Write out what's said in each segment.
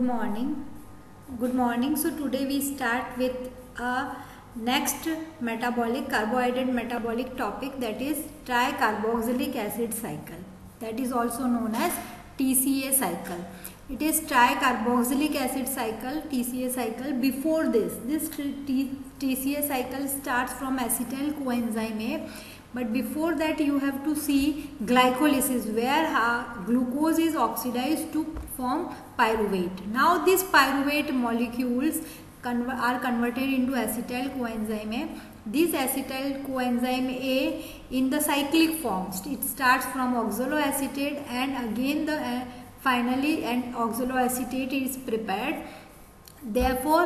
good morning. Good morning. So today we start with a next metabolic carbohydrate metabolic topic that is tricarboxylic acid cycle. That is also known as TCA cycle. It is tricarboxylic acid cycle TCA cycle before this. This TCA cycle starts from acetyl coenzyme A. But before that you have to see glycolysis where uh, glucose is oxidized to form pyruvate. Now these pyruvate molecules conver are converted into acetyl coenzyme A. This acetyl coenzyme A in the cyclic form it starts from oxaloacetate and again the uh, finally and oxaloacetate is prepared. Therefore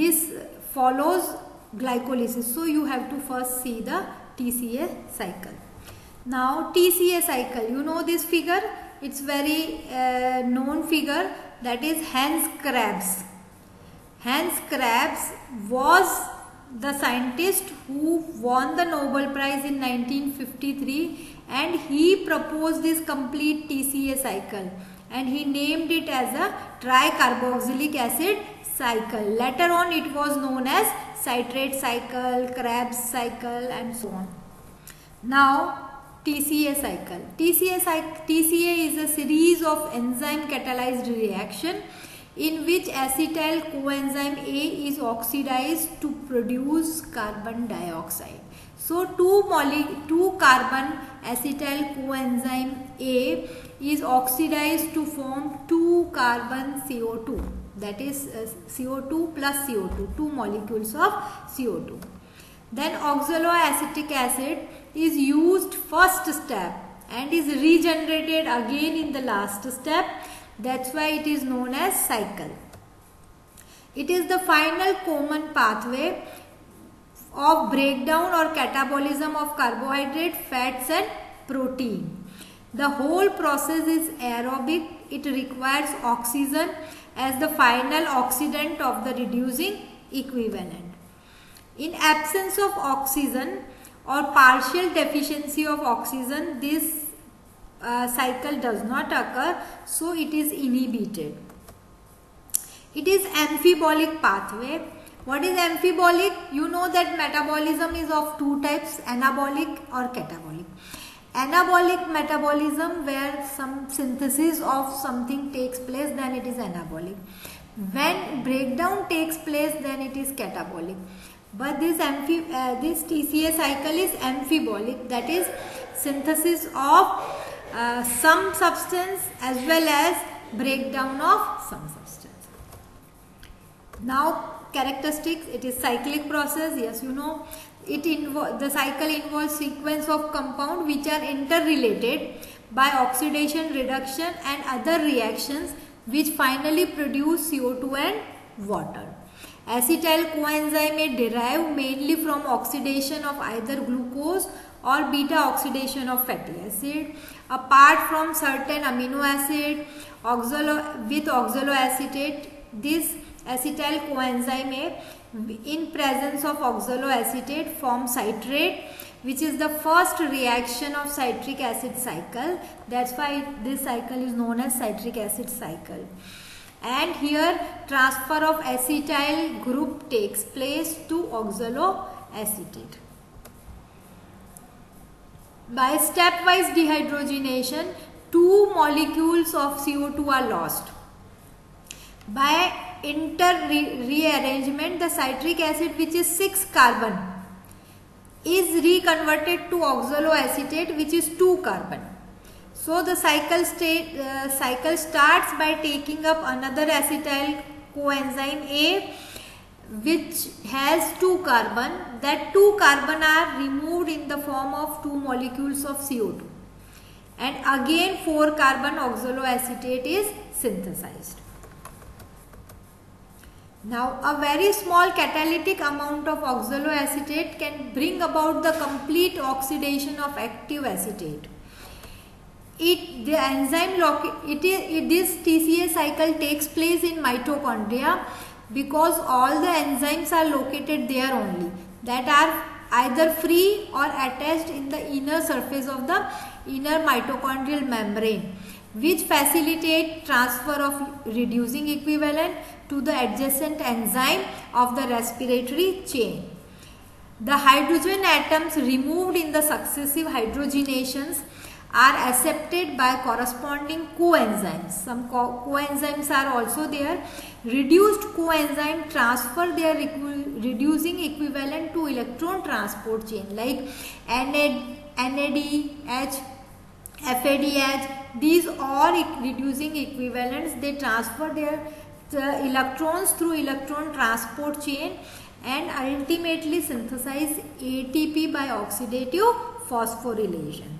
this follows glycolysis. So you have to first see the TCA cycle. Now TCA cycle, you know this figure? It's very uh, known figure that is Hans Krebs. Hans Krebs was the scientist who won the Nobel Prize in 1953 and he proposed this complete TCA cycle and he named it as a tricarboxylic acid cycle. Later on it was known as citrate cycle, Krebs cycle and so on. Now TCA cycle. TCA, TCA is a series of enzyme catalyzed reaction in which acetyl coenzyme A is oxidized to produce carbon dioxide. So 2 two carbon acetyl coenzyme A is oxidized to form 2 carbon CO2 that is uh, CO2 plus CO2 two molecules of CO2 then oxaloacetic acid is used first step and is regenerated again in the last step that's why it is known as cycle it is the final common pathway of breakdown or catabolism of carbohydrate fats and protein the whole process is aerobic. It requires oxygen as the final oxidant of the reducing equivalent. In absence of oxygen or partial deficiency of oxygen, this uh, cycle does not occur, so it is inhibited. It is amphibolic pathway. What is amphibolic? You know that metabolism is of two types, anabolic or catabolic anabolic metabolism where some synthesis of something takes place then it is anabolic when breakdown takes place then it is catabolic but this amphi uh, this tca cycle is amphibolic that is synthesis of uh, some substance as well as breakdown of some substance now characteristics it is cyclic process yes you know it the cycle involves sequence of compound which are interrelated by oxidation reduction and other reactions which finally produce CO2 and water. Acetyl coenzyme may derive mainly from oxidation of either glucose or beta oxidation of fatty acid. Apart from certain amino acid oxalo, with oxaloacetate, this acetyl coenzyme A in presence of oxaloacetate form citrate which is the first reaction of citric acid cycle that's why this cycle is known as citric acid cycle and here transfer of acetyl group takes place to oxaloacetate. By stepwise dehydrogenation two molecules of CO2 are lost. By inter rearrangement the citric acid which is 6 carbon is reconverted to oxaloacetate which is 2 carbon so the cycle state uh, cycle starts by taking up another acetyl coenzyme A which has 2 carbon. That 2 carbon are removed in the form of 2 molecules of CO2 and again 4 carbon oxaloacetate is synthesized. Now a very small catalytic amount of oxaloacetate can bring about the complete oxidation of active acetate. It the enzyme it is it, this TCA cycle takes place in mitochondria because all the enzymes are located there only that are either free or attached in the inner surface of the inner mitochondrial membrane which facilitate transfer of reducing equivalent to the adjacent enzyme of the respiratory chain. The hydrogen atoms removed in the successive hydrogenations are accepted by corresponding coenzymes. Some co coenzymes are also there. Reduced coenzyme transfer their equi reducing equivalent to electron transport chain like NAD, NADH, FADH. These are reducing equivalents. They transfer their the electrons through electron transport chain and ultimately synthesize ATP by oxidative phosphorylation.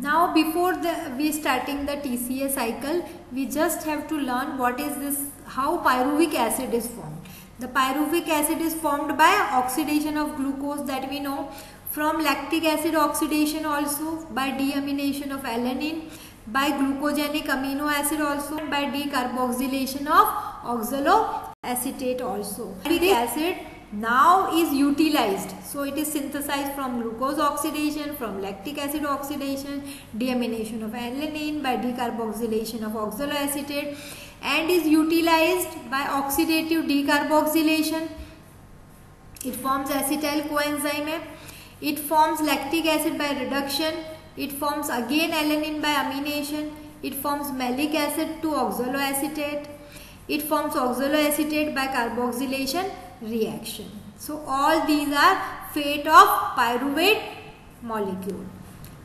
Now before the, we starting the TCA cycle, we just have to learn what is this, how pyruvic acid is formed. The pyruvic acid is formed by oxidation of glucose that we know from lactic acid oxidation also by deamination of alanine by glucogenic amino acid also by decarboxylation of oxaloacetate also. Pyruvic acid now is utilized. So it is synthesized from glucose oxidation, from lactic acid oxidation, deamination of alanine by decarboxylation of oxaloacetate and is utilized by oxidative decarboxylation. It forms acetyl coenzyme. It forms lactic acid by reduction. It forms again alanine by amination. It forms malic acid to oxaloacetate. It forms oxaloacetate by carboxylation reaction. So all these are fate of pyruvate molecule.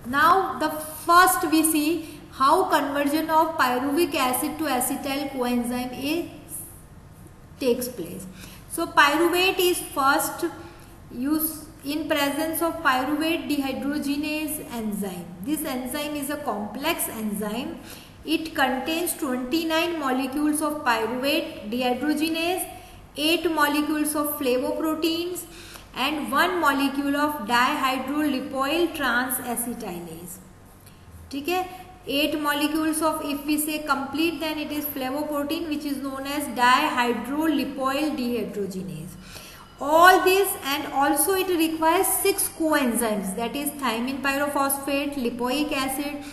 Now the first we see how conversion of pyruvic acid to acetyl coenzyme A takes place. So pyruvate is first used in presence of pyruvate dehydrogenase enzyme. This enzyme is a complex enzyme. It contains 29 molecules of pyruvate dehydrogenase 8 molecules of flavoproteins and 1 molecule of dihydrolipoyl transacetylase. Okay, eight molecules of if we say complete then it is flavoprotein which is known as dihydrolipoyl dehydrogenase all this and also it requires six coenzymes that is thiamine pyrophosphate lipoic acid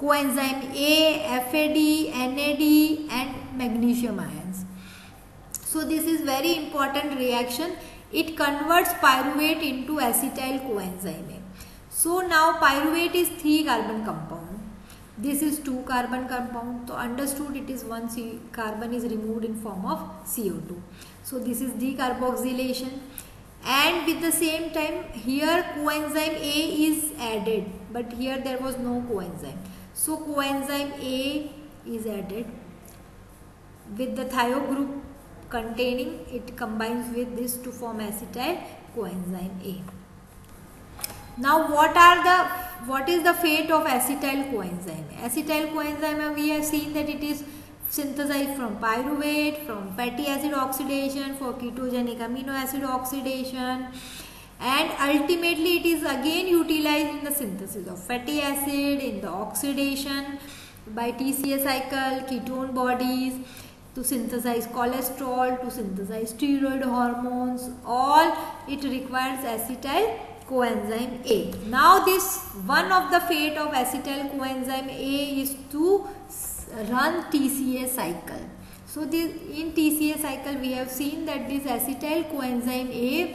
coenzyme a fad nad and magnesium ions. So this is very important reaction. It converts pyruvate into acetyl coenzyme. So now pyruvate is 3 carbon compound. This is 2 carbon compound. So understood it is 1 C carbon is removed in form of CO2. So this is decarboxylation and with the same time here coenzyme A is added but here there was no coenzyme. So coenzyme A is added with the thio group containing it combines with this to form acetyl coenzyme A. Now what are the what is the fate of acetyl coenzyme? Acetyl coenzyme we have seen that it is synthesized from pyruvate, from fatty acid oxidation, for ketogenic amino acid oxidation and ultimately it is again utilized in the synthesis of fatty acid, in the oxidation by TCA cycle, ketone bodies to synthesize cholesterol, to synthesize steroid hormones, all it requires acetyl coenzyme A. Now this one of the fate of acetyl coenzyme A is to run TCA cycle. So this, in TCA cycle we have seen that this acetyl coenzyme A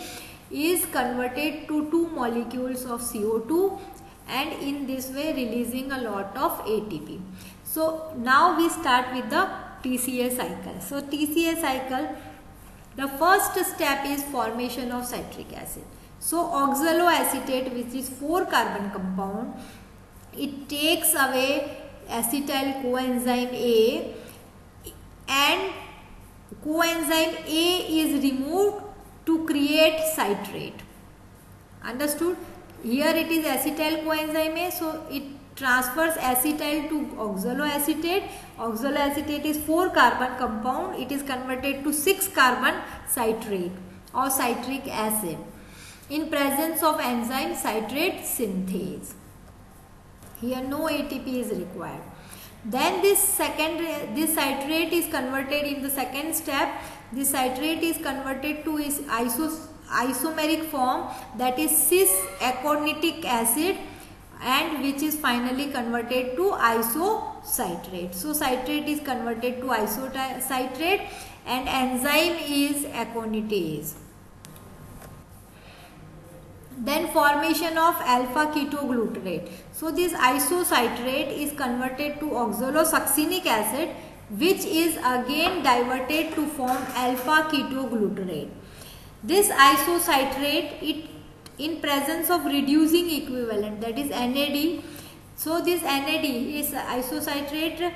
is converted to two molecules of CO2 and in this way releasing a lot of ATP. So now we start with the TCA cycle. So TCA cycle, the first step is formation of citric acid. So oxaloacetate which is 4 carbon compound, it takes away acetyl coenzyme A and coenzyme A is removed to create citrate. Understood? Here it is acetyl coenzyme A so it transfers acetyl to oxaloacetate. Oxaloacetate is 4 carbon compound. It is converted to 6 carbon citrate or citric acid in presence of enzyme citrate synthase. Here no ATP is required. Then this second this citrate is converted in the second step. This citrate is converted to its iso, isomeric form that is cis aconitic acid and which is finally converted to isocitrate. So citrate is converted to isocitrate and enzyme is aconitase. Then formation of alpha ketoglutarate. So this isocitrate is converted to oxalosuccinic acid which is again diverted to form alpha ketoglutarate. This isocitrate it in presence of reducing equivalent that is NAD. So this NAD is isocitrate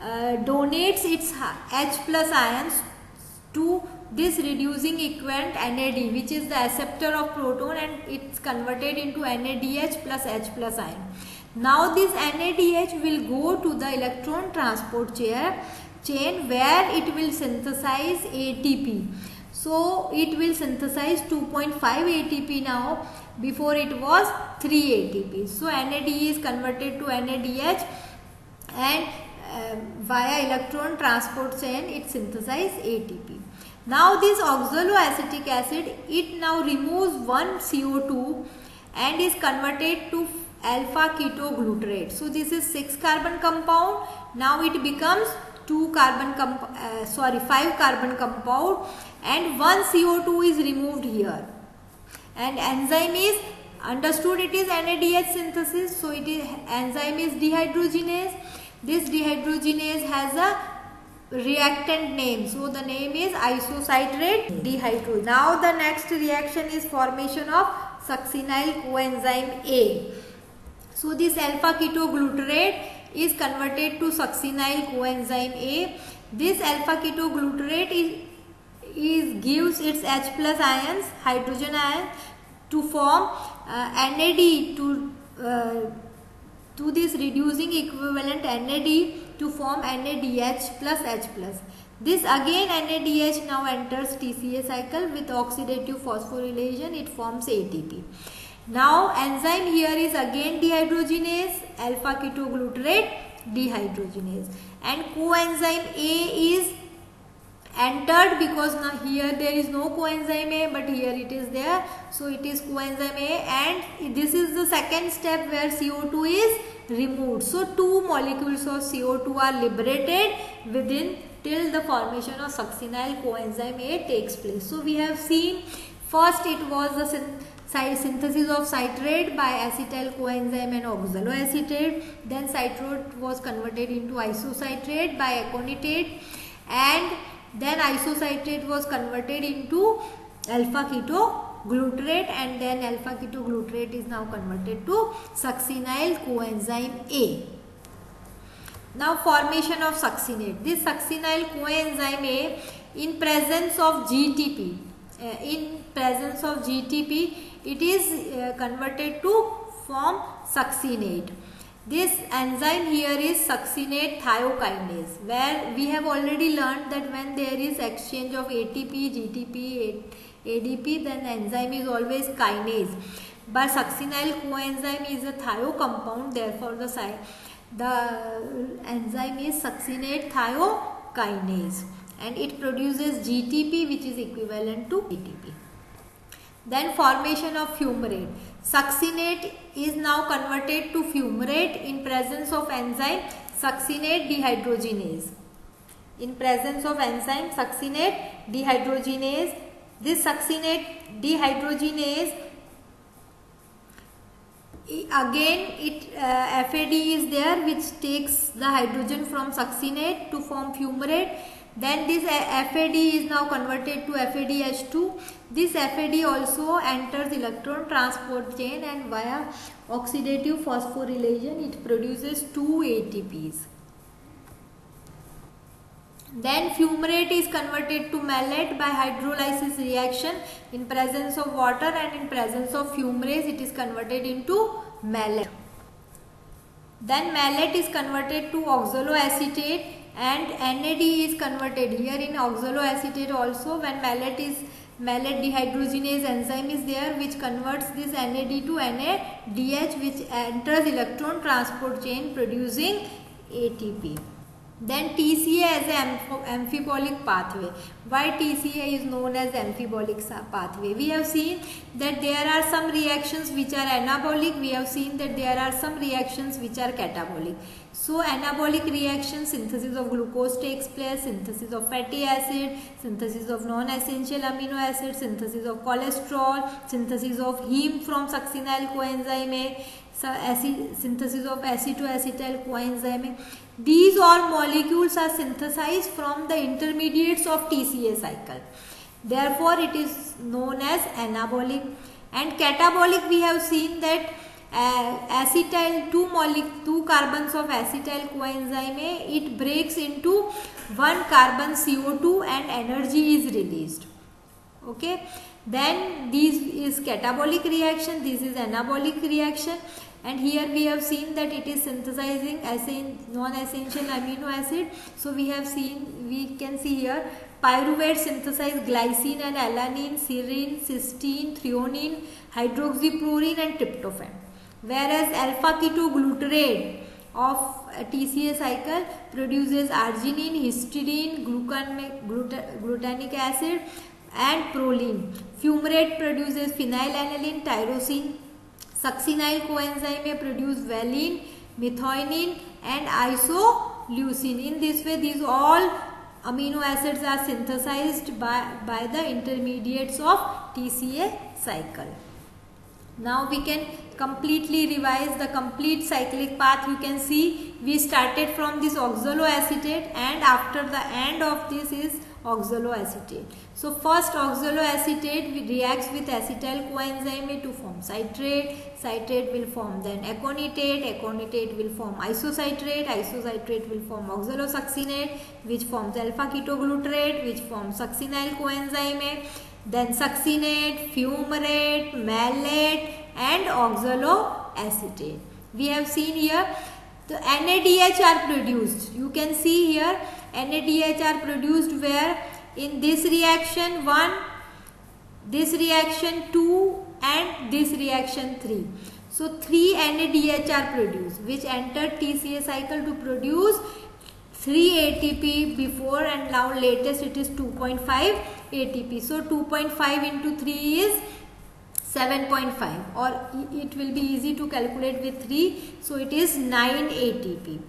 uh, donates its H plus ions to this reducing equivalent NAD which is the acceptor of proton and it's converted into NADH plus H plus ion. Now this NADH will go to the electron transport chain where it will synthesize ATP. So it will synthesize 2.5 ATP now before it was 3 ATP. So NAD is converted to NADH and uh, via electron transport chain it synthesizes ATP. Now this oxaloacetic acid it now removes one CO2 and is converted to alpha keto ketoglutarate. So this is 6 carbon compound. Now it becomes 2 carbon uh, sorry 5 carbon compound and 1 CO2 is removed here. And enzyme is understood it is NADH synthesis so it is enzyme is dehydrogenase. This dehydrogenase has a reactant name so the name is isocitrate dehydrogenase. Now the next reaction is formation of succinyl coenzyme A. So this alpha ketoglutarate is converted to succinyl coenzyme A. This alpha ketoglutarate is is gives its H plus ions, hydrogen ions to form uh, NAD to uh, to this reducing equivalent NAD to form NADH plus H plus. This again NADH now enters TCA cycle with oxidative phosphorylation it forms ATP. Now enzyme here is again dehydrogenase alpha ketoglutarate dehydrogenase and coenzyme A is entered because now here there is no coenzyme A but here it is there. So it is coenzyme A and this is the second step where CO2 is removed. So two molecules of CO2 are liberated within till the formation of succinyl coenzyme A takes place. So we have seen first it was the synthesis of citrate by acetyl coenzyme and oxaloacetate. Then citrate was converted into isocitrate by aconitate and then isocitrate was converted into alpha keto ketoglutarate and then alpha keto ketoglutarate is now converted to succinyl coenzyme A. Now formation of succinate. This succinyl coenzyme A in presence of GTP, uh, in presence of GTP it is uh, converted to form succinate. This enzyme here is succinate thiokinase where we have already learned that when there is exchange of ATP, GTP, ADP then enzyme is always kinase. But succinyl coenzyme is a thio compound therefore the, the enzyme is succinate thiokinase and it produces GTP which is equivalent to ATP. Then formation of fumarate. Succinate is now converted to fumarate in presence of enzyme succinate dehydrogenase. In presence of enzyme succinate dehydrogenase, this succinate dehydrogenase again it uh, FAD is there which takes the hydrogen from succinate to form fumarate then this FAD is now converted to FADH2. This FAD also enters electron transport chain and via oxidative phosphorylation it produces 2 ATPs. Then fumarate is converted to malate by hydrolysis reaction in presence of water and in presence of fumarase it is converted into malate. Then malate is converted to oxaloacetate and NAD is converted here in oxaloacetate also when malate is malate dehydrogenase enzyme is there which converts this NAD to NADH which enters electron transport chain producing ATP. Then TCA as an amphibolic pathway. Why TCA is known as amphibolic pathway? We have seen that there are some reactions which are anabolic. We have seen that there are some reactions which are catabolic. So anabolic reaction, synthesis of glucose takes place, synthesis of fatty acid, synthesis of non-essential amino acid, synthesis of cholesterol, synthesis of heme from succinyl coenzyme A, acid, synthesis of acid to acetyl coenzyme. These all molecules are synthesized from the intermediates of TCA cycle. Therefore, it is known as anabolic. And catabolic we have seen that uh, acetyl two molecule two carbons of acetyl coenzyme A it breaks into one carbon CO2 and energy is released. Okay. Then this is catabolic reaction, this is anabolic reaction and here we have seen that it is synthesizing non-essential amino acid so we have seen we can see here pyruvate synthesize glycine and alanine serine cysteine threonine hydroxypurin and tryptophan whereas alpha ketoglutarate of TCA cycle produces arginine, histidine, glutamic acid and proline. Fumarate produces phenylalanine, tyrosine, succinyl coenzyme में produce valine methionine and isoleucine in this way this all amino acids are synthesized by the intermediates of T C A cycle now we can completely revise the complete cyclic path you can see we started from this oxaloacetate and after the end of this is oxaloacetate. So first oxaloacetate reacts with acetyl coenzyme A to form citrate. Citrate will form then aconitate. Aconitate will form isocitrate. Isocitrate will form oxalosuccinate which forms alpha ketoglutarate which forms succinyl coenzyme. A then succinate, fumarate, malate and oxaloacetate. We have seen here the NADH are produced. You can see here NADH are produced where in this reaction 1, this reaction 2 and this reaction 3. So 3 NADH are produced which enter TCA cycle to produce 3 ATP before and now latest it is 2.5 ATP. So 2.5 into 3 is 7.5 or it will be easy to calculate with 3. So it is 9 ATP.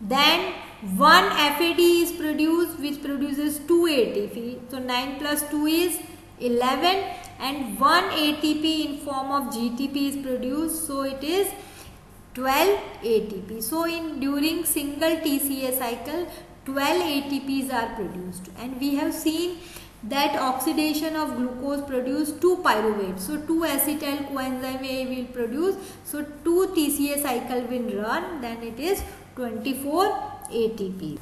Then 1 FAD is produced which produces 2 ATP. So 9 plus 2 is 11 and 1 ATP in form of GTP is produced. So it is 12 ATP. So in during single TCA cycle 12 ATPs are produced and we have seen that oxidation of glucose produce 2 pyruvate. So 2 acetyl coenzyme A will produce. So 2 TCA cycle will run then it is 24 ATP.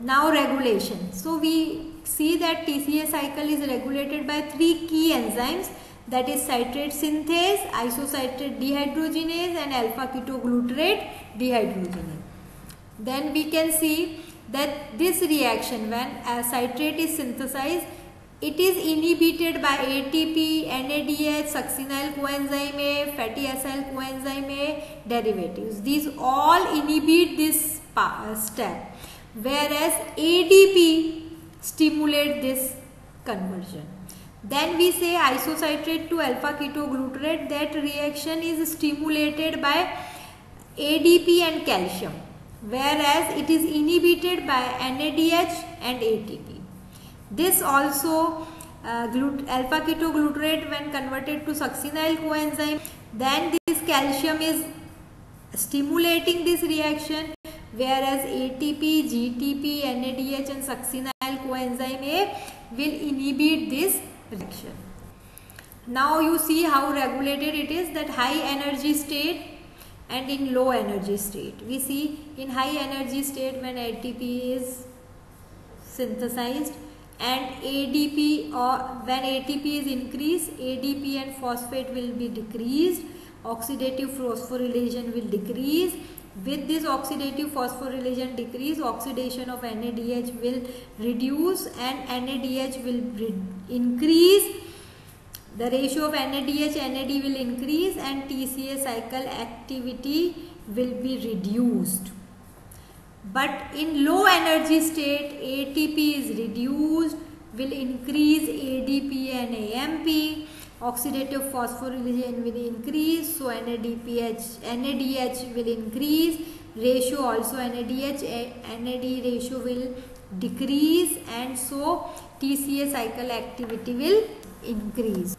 Now regulation. So we see that TCA cycle is regulated by three key enzymes that is citrate synthase, isocitrate dehydrogenase and alpha ketoglutarate dehydrogenase. Then we can see that this reaction when a citrate is synthesized it is inhibited by ATP, NADH, succinyl coenzyme A, fatty acyl coenzyme A derivatives. These all inhibit this uh, step whereas ADP stimulate this conversion. Then we say isocitrate to alpha ketoglutarate that reaction is stimulated by ADP and calcium whereas it is inhibited by NADH and ATP. This also uh, alpha ketoglutarate when converted to succinyl coenzyme then this calcium is stimulating this reaction whereas ATP, GTP, NADH and succinyl coenzyme A will inhibit this reaction. Now you see how regulated it is that high energy state and in low energy state. We see in high energy state when ATP is synthesized and ADP or when ATP is increased, ADP and phosphate will be decreased, oxidative phosphorylation will decrease with this oxidative phosphorylation decrease, oxidation of NADH will reduce and NADH will increase. The ratio of NADH, NAD will increase and TCA cycle activity will be reduced. But in low energy state ATP is reduced will increase ADP and AMP oxidative phosphorylation will increase so NADPH NADH will increase. Ratio also NADH NAD ratio will decrease and so TCA cycle activity will increase.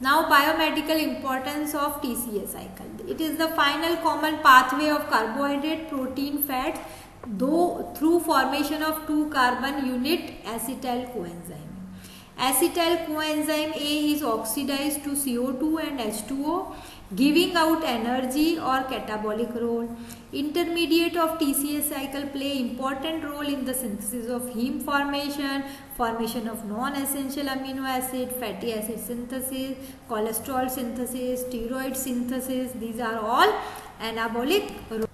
Now biomedical importance of TCA cycle. It is the final common pathway of carbohydrate protein fats though through formation of two carbon unit acetyl coenzyme. Acetyl coenzyme A is oxidized to CO2 and H2O giving out energy or catabolic role. Intermediate of TCA cycle play important role in the synthesis of heme formation, formation of non-essential amino acid, fatty acid synthesis, cholesterol synthesis, steroid synthesis. These are all anabolic role.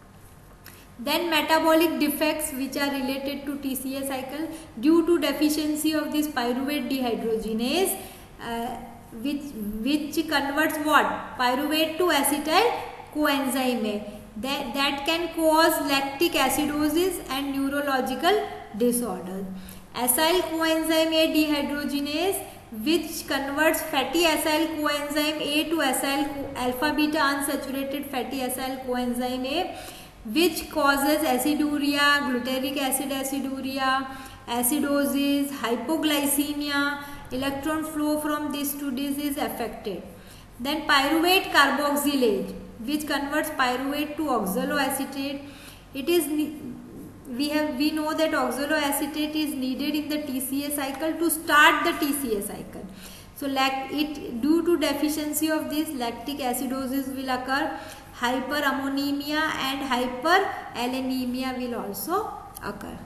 Then metabolic defects which are related to TCA cycle due to deficiency of this pyruvate dehydrogenase uh, which, which converts what? Pyruvate to acetyl coenzyme A. That, that can cause lactic acidosis and neurological disorders. Acyl coenzyme A dehydrogenase which converts fatty acyl coenzyme A to acyl alpha beta unsaturated fatty acyl coenzyme A which causes aciduria, glutaric acid aciduria, acidosis, hypoglycemia, electron flow from these two diseases affected. Then pyruvate carboxylase which converts pyruvate to oxaloacetate. It is we have we know that oxaloacetate is needed in the TCA cycle to start the TCA cycle. So lac it due to deficiency of this lactic acidosis will occur hyperammonemia and hyperalanemia will also occur.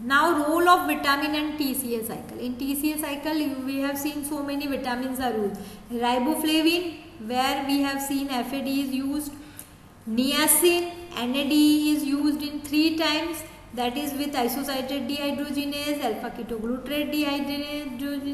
Now role of vitamin and TCA cycle. In TCA cycle we have seen so many vitamins are used. Riboflavin where we have seen FAD is used. Niacin, NAD is used in 3 times that is with isocitrate dehydrogenase, alpha ketoglutarate dehydrogenase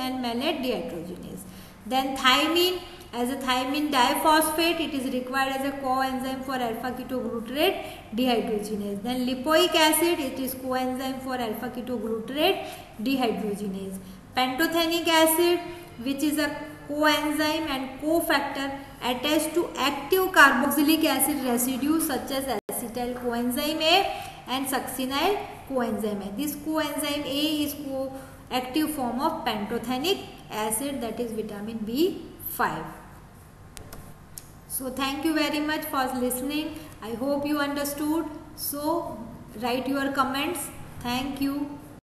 and malate dehydrogenase. Then thiamine as a thiamine diphosphate, it is required as a coenzyme for alpha ketoglutarate dehydrogenase. Then lipoic acid, it is coenzyme for alpha ketoglutarate dehydrogenase. Pantothenic acid, which is a coenzyme and cofactor attached to active carboxylic acid residues such as acetyl coenzyme A and succinyl coenzyme A. This coenzyme A is co-active form of pantothenic acid that is vitamin B5. So thank you very much for listening. I hope you understood. So write your comments. Thank you.